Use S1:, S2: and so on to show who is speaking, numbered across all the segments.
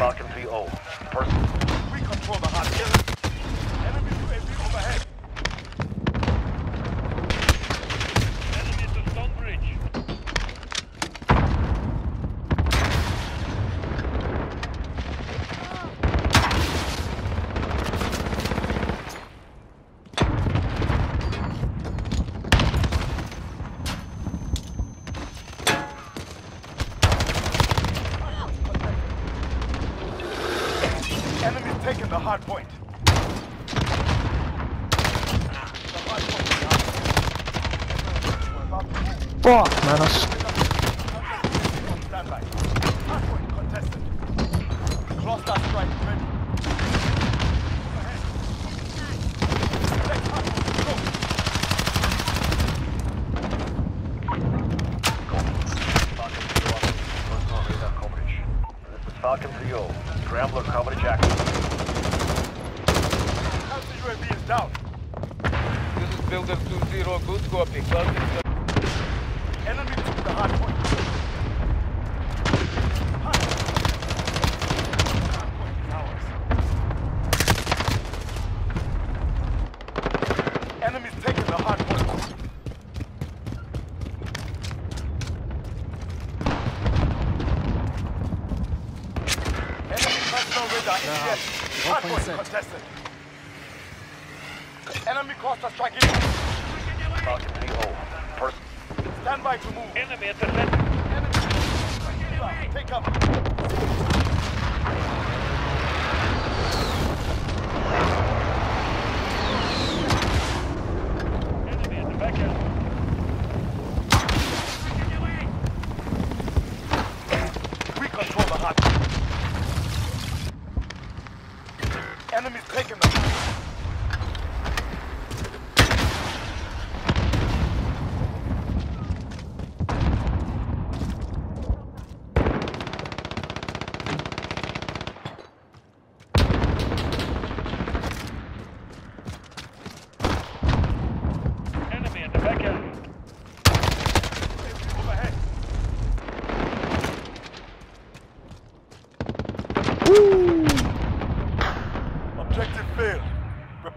S1: Falcon 3-0. First,
S2: We control the hot kill. Enemy UAV overhead.
S3: Enemy to Stonebridge.
S2: Enemy's taking the hard point. The hard point is ours. We're about to move.
S4: Fuck, man. I s-
S2: On standby. Hard point contested. Cluster strike ready. Overhead. Select hard point. Go.
S1: Falcon 3-0 on personal radar coverage. This is Falcon 3-0. Scrambler coverage active.
S2: Counter UAV is down.
S3: This is Builder 2-0, good copy.
S2: Enemy took the hard point. Hard point. Hard point is ours. Enemy's taking the hard point. Enemy personal radar. Hard point contested. Enemy cluster strike in.
S1: Falcon 3-0. First,
S2: Stand by to move.
S3: enemy at the center.
S2: Enemy. Take cover.
S3: Enemy at the back end.
S2: We control the hot. Enemies taking them.
S3: Enemy at the back end.
S2: Overhead. Objective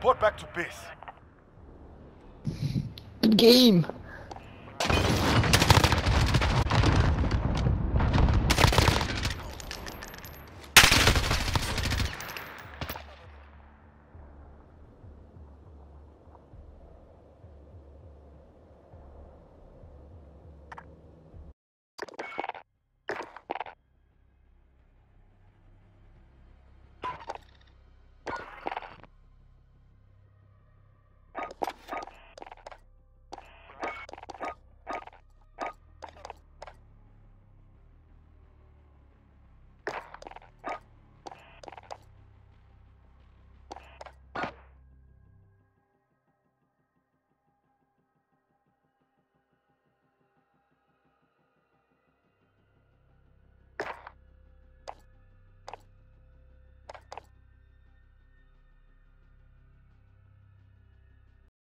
S2: Report back to base.
S4: Good game.